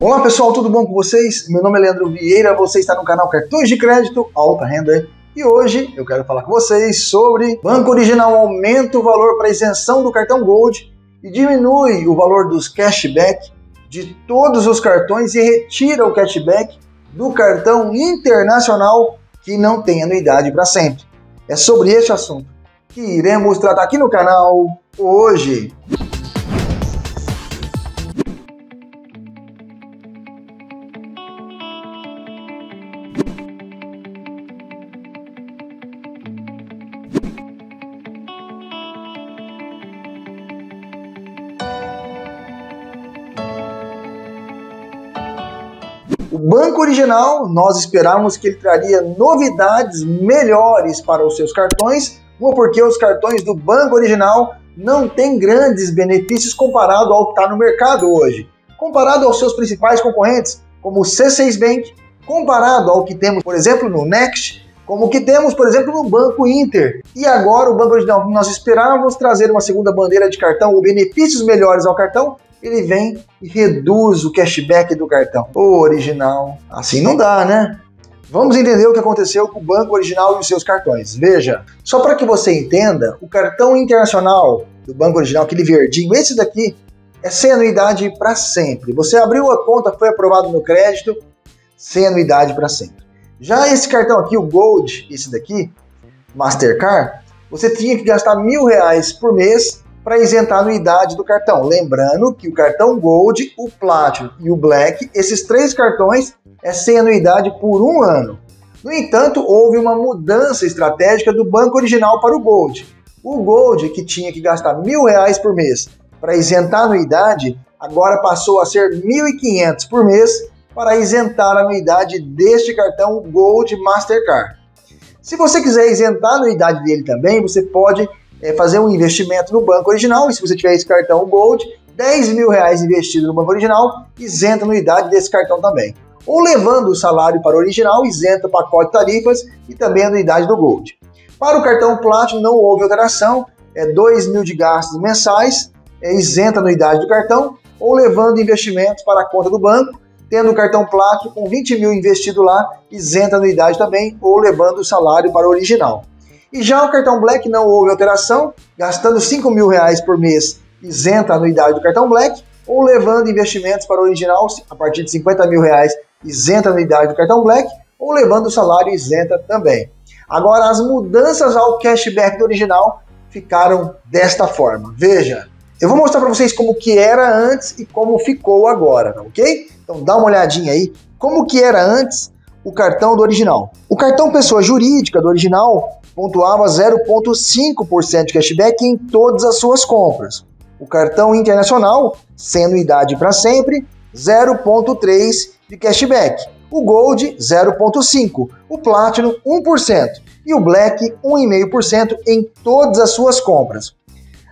Olá pessoal, tudo bom com vocês? Meu nome é Leandro Vieira, você está no canal Cartões de Crédito Alta Renda e hoje eu quero falar com vocês sobre Banco Original aumenta o valor para isenção do cartão Gold e diminui o valor dos cashback de todos os cartões e retira o cashback do cartão internacional que não tem anuidade para sempre. É sobre este assunto que iremos tratar aqui no canal hoje. O banco original, nós esperávamos que ele traria novidades melhores para os seus cartões, uma porque os cartões do banco original não têm grandes benefícios comparado ao que está no mercado hoje. Comparado aos seus principais concorrentes, como o C6 Bank, comparado ao que temos, por exemplo, no Next, como o que temos, por exemplo, no Banco Inter. E agora o Banco Original, nós esperávamos trazer uma segunda bandeira de cartão ou benefícios melhores ao cartão, ele vem e reduz o cashback do cartão. O original. Assim não dá, né? Vamos entender o que aconteceu com o banco original e os seus cartões. Veja, só para que você entenda, o cartão internacional do banco original, aquele verdinho, esse daqui, é sem anuidade para sempre. Você abriu a conta, foi aprovado no crédito, sem anuidade para sempre. Já esse cartão aqui, o Gold, esse daqui, Mastercard, você tinha que gastar mil reais por mês para isentar a anuidade do cartão. Lembrando que o cartão Gold, o Platinum e o Black, esses três cartões é sem anuidade por um ano. No entanto, houve uma mudança estratégica do banco original para o Gold. O Gold, que tinha que gastar mil reais por mês para isentar a anuidade, agora passou a ser 1.500 por mês para isentar a anuidade deste cartão Gold Mastercard. Se você quiser isentar a anuidade dele também, você pode é, fazer um investimento no banco original, e se você tiver esse cartão Gold, 10 mil reais investido no banco original, isenta a anuidade desse cartão também. Ou levando o salário para o original, isenta o pacote tarifas e também a anuidade do Gold. Para o cartão Platinum não houve alteração, é 2 mil de gastos mensais, é isenta a anuidade do cartão, ou levando investimentos para a conta do banco, tendo o cartão Platinum com 20 mil investido lá, isenta a anuidade também, ou levando o salário para o original. E já o cartão Black não houve alteração, gastando 5 mil reais por mês isenta a anuidade do cartão Black, ou levando investimentos para o original a partir de 50 mil reais isenta a anuidade do cartão Black, ou levando o salário isenta também. Agora, as mudanças ao cashback do original ficaram desta forma. Veja, eu vou mostrar para vocês como que era antes e como ficou agora, tá ok? Então dá uma olhadinha aí, como que era antes o cartão do original. O cartão pessoa jurídica do original pontuava 0,5% de cashback em todas as suas compras. O cartão internacional, sem anuidade para sempre, 0,3% de cashback. O Gold, 0,5%. O Platinum, 1%. E o Black, 1,5% em todas as suas compras.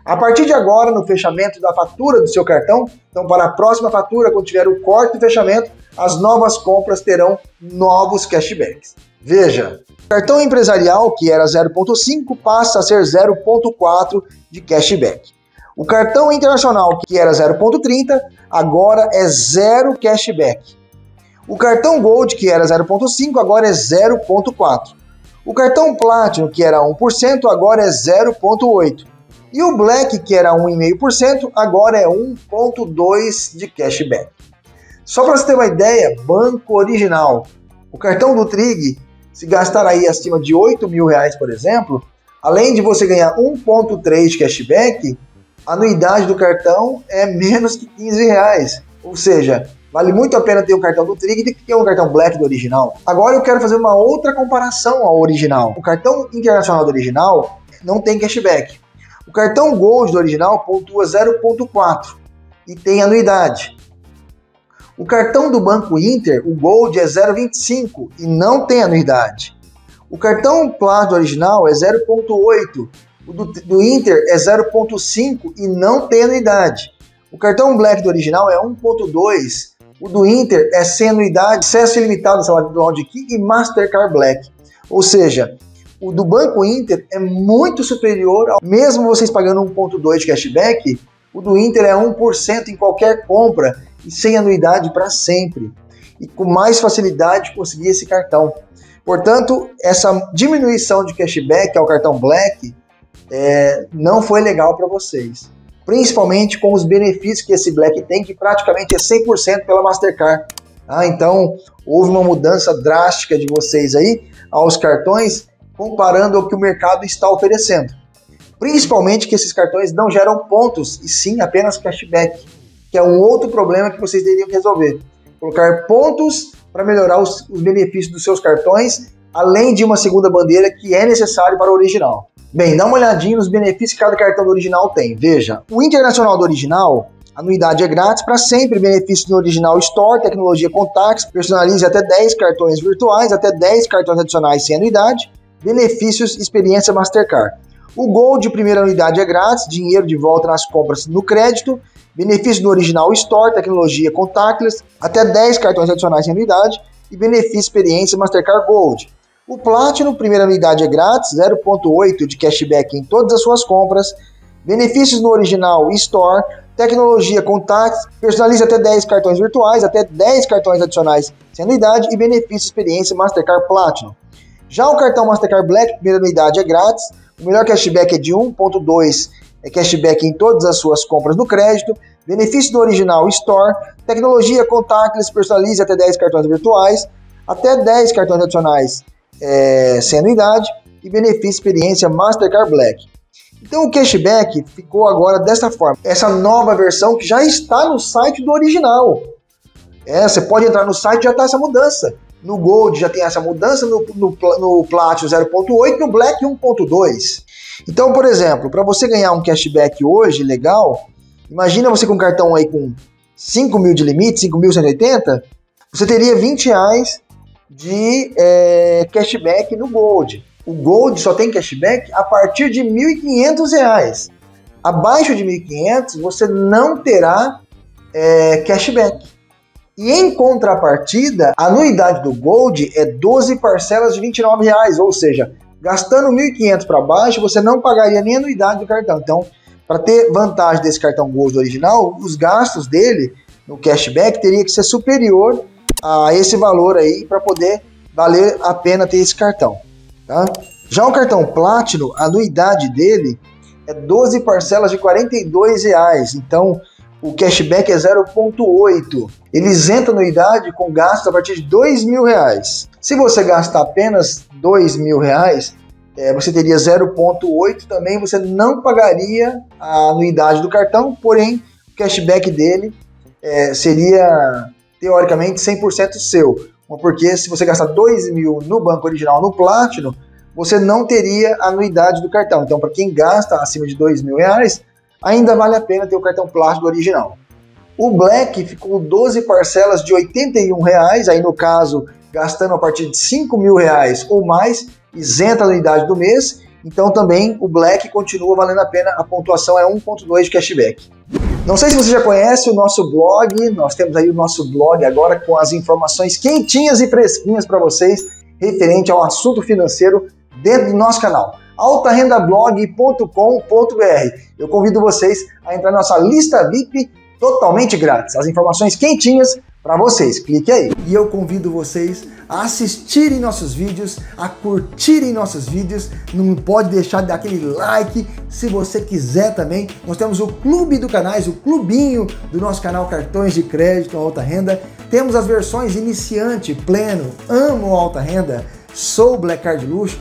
A partir de agora, no fechamento da fatura do seu cartão, então para a próxima fatura, quando tiver o corte do fechamento, as novas compras terão novos cashbacks. Veja, cartão empresarial, que era 0,5, passa a ser 0,4 de cashback. O cartão internacional, que era 0,30, agora é 0 cashback. O cartão Gold, que era 0,5, agora é 0,4. O cartão Platinum, que era 1%, agora é 0,8. E o Black, que era 1,5%, agora é 1,2% de cashback. Só para você ter uma ideia, Banco Original. O cartão do Trig se gastar aí acima de 8 mil reais, por exemplo, além de você ganhar 1,3 de cashback, a anuidade do cartão é menos que 15 reais. Ou seja, vale muito a pena ter um cartão do Trig do que ter um cartão Black do original. Agora eu quero fazer uma outra comparação ao original. O cartão internacional do original não tem cashback. O cartão Gold do original pontua 0,4 e tem anuidade. O cartão do Banco Inter, o Gold, é 0,25 e não tem anuidade. O cartão Platinum original é 0,8. O do, do Inter é 0,5 e não tem anuidade. O cartão Black do original é 1,2. O do Inter é sem anuidade, acesso ilimitado salário do Lounge Key e Mastercard Black. Ou seja, o do Banco Inter é muito superior, ao, mesmo vocês pagando 1,2 de cashback, O do Inter é 1% em qualquer compra e sem anuidade para sempre. E com mais facilidade conseguir esse cartão. Portanto, essa diminuição de cashback ao cartão Black é, não foi legal para vocês. Principalmente com os benefícios que esse Black tem, que praticamente é 100% pela Mastercard. Ah, então, houve uma mudança drástica de vocês aí aos cartões, comparando ao que o mercado está oferecendo. Principalmente que esses cartões não geram pontos, e sim apenas cashback, que é um outro problema que vocês teriam que resolver. Colocar pontos para melhorar os, os benefícios dos seus cartões, além de uma segunda bandeira que é necessário para o original. Bem, dá uma olhadinha nos benefícios que cada cartão do original tem. Veja, o Internacional do original, anuidade é grátis para sempre, benefício do original Store, tecnologia Contacts, personalize até 10 cartões virtuais, até 10 cartões adicionais sem anuidade, benefícios experiência Mastercard. O Gold, primeira unidade é grátis, dinheiro de volta nas compras no crédito, benefício do original Store, tecnologia contactless, até 10 cartões adicionais em anuidade e benefício experiência Mastercard Gold. O Platinum, primeira unidade é grátis, 0.8 de cashback em todas as suas compras, benefícios no original Store, tecnologia contactless, personalize até 10 cartões virtuais, até 10 cartões adicionais sem anuidade e benefício experiência Mastercard Platinum. Já o cartão Mastercard Black, primeira unidade é grátis, o melhor cashback é de 1.2 é cashback em todas as suas compras no crédito, benefício do original Store, tecnologia contactless, personalize até 10 cartões virtuais, até 10 cartões adicionais é, sem anuidade e benefício experiência Mastercard Black. Então o cashback ficou agora dessa forma. Essa nova versão que já está no site do original. É, você pode entrar no site já está essa mudança. No Gold já tem essa mudança, no, no, no Platinum 0.8 no Black 1.2. Então, por exemplo, para você ganhar um cashback hoje legal, imagina você com um cartão aí com 5 mil de limite, 5.180, você teria 20 reais de é, cashback no Gold. O Gold só tem cashback a partir de R$ 1.500. Abaixo de 1.500 você não terá é, cashback. E em contrapartida, a anuidade do Gold é 12 parcelas de 29 reais, ou seja, gastando 1.500 para baixo, você não pagaria nem anuidade do cartão. Então, para ter vantagem desse cartão Gold original, os gastos dele no cashback teria que ser superior a esse valor aí para poder valer a pena ter esse cartão, tá? Já o cartão Platinum, a anuidade dele é 12 parcelas de 42 reais. Então, o cashback é 0,8. Ele isenta anuidade com gastos a partir de dois mil reais. Se você gastar apenas dois mil reais, é, você teria 0,8 também, você não pagaria a anuidade do cartão, porém o cashback dele é, seria teoricamente 100% seu. Porque se você gastar 2 mil no banco original no Platinum, você não teria anuidade do cartão. Então, para quem gasta acima de 2 mil reais, ainda vale a pena ter o cartão plástico original. O Black ficou 12 parcelas de 81 reais, aí no caso, gastando a partir de 5 mil reais ou mais, isenta a anuidade do mês, então também o Black continua valendo a pena, a pontuação é 1.2 de cashback. Não sei se você já conhece o nosso blog, nós temos aí o nosso blog agora com as informações quentinhas e fresquinhas para vocês referente ao assunto financeiro dentro do nosso canal altarendablog.com.br. Eu convido vocês a entrar na nossa lista VIP totalmente grátis. As informações quentinhas para vocês. Clique aí. E eu convido vocês a assistirem nossos vídeos, a curtirem nossos vídeos. Não pode deixar de dar aquele like. Se você quiser também, nós temos o clube do canais, o clubinho do nosso canal Cartões de Crédito Alta Renda. Temos as versões iniciante, pleno, amo alta renda, sou Black Card Luxo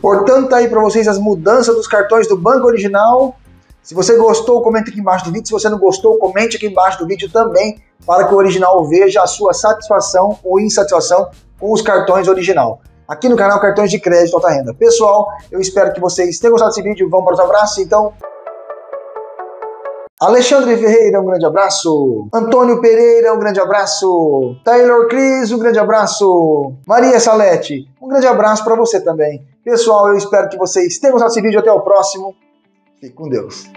Portanto, tá aí para vocês as mudanças dos cartões do Banco Original. Se você gostou, comente aqui embaixo do vídeo. Se você não gostou, comente aqui embaixo do vídeo também, para que o original veja a sua satisfação ou insatisfação com os cartões original. Aqui no canal Cartões de Crédito Alta Renda. Pessoal, eu espero que vocês tenham gostado desse vídeo. Vamos para os abraços, então. Alexandre Ferreira, um grande abraço. Antônio Pereira, um grande abraço. Taylor Cris, um grande abraço. Maria Salete, um grande abraço para você também. Pessoal, eu espero que vocês tenham gostado desse vídeo. Até o próximo. Fique com Deus.